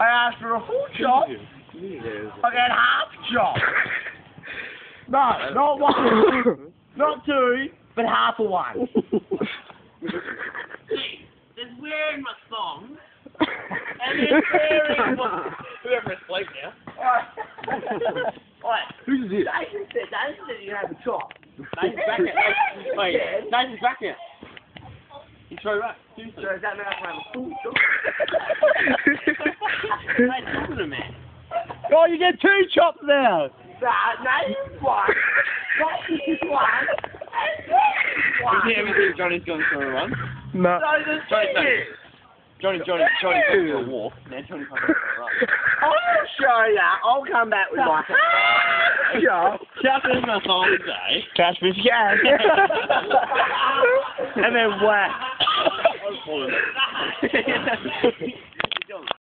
I asked for a full chop. I get half chop. No, not one, not two, but half a one. There's wearing my thong. And he's wearing my... Whoever is asleep now. Alright, Who's this? Nathan said, Nathan said you have a chop. Nathan's back now. Wait, Nathan's back now. He's throw back. So does that mean I can have a full chop? Oh, you get two chops now. Nah, Nathan's one. Nathan's one. And Nathan's one. You ever think Johnnie's gone for a run? No. So the Johnnie, no. is, Johnnie, Johnnie, Johnnie's going a walk. Now Johnnie's going for a run. I'll show ya. I'll come back with my chop. Shout out to my thong today. Cash fish cash. and then whack.